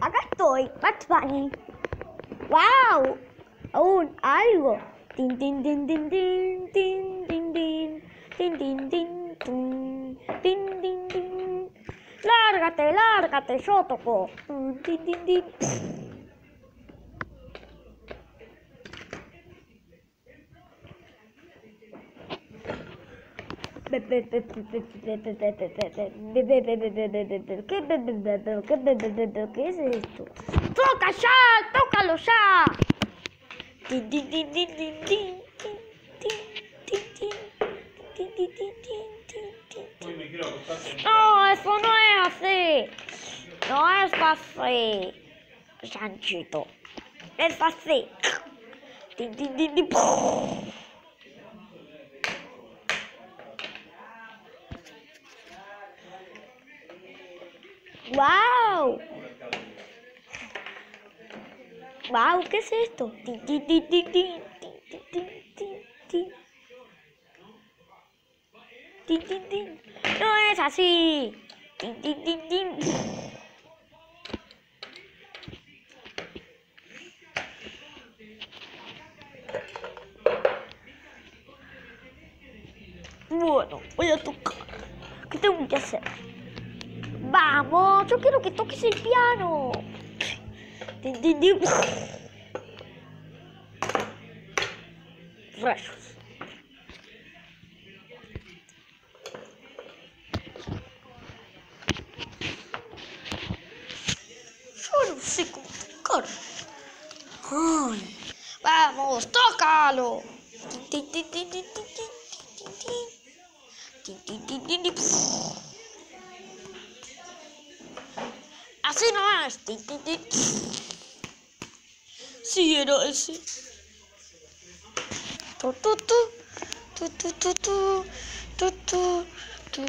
Acá estoy, Bugs Bunny. ¡Wow! Aún algo. Tin, tin, tin, tin, tin, tin, tin, tin, tin, tin, tin, tin, tin, tin, tin. Lárgate, lárgate, yo toco. Tin, tin, tin. ¿Qué es esto? ¡Toca ya! ¡Tócalo ya! No, eso no es así. No es así. Sanchito. Es así. ¡Wow! ¡Wow! ¿Qué es esto? No es así. Bueno, voy a tocar. ¿Qué tengo que hacer? Vamos, yo quiero que toques el piano. Rayos. Yo no sé cómo tocar. Ay, vamos, tócalo. Tin, tin, tin, tin, tin, tin, tin, tin, tin. Tin, tin, Así no es. Tin, tin, tin. Sí, era ese. Tu, tu, tu. Tu, tu, tu, tu. Tu, tu, tu.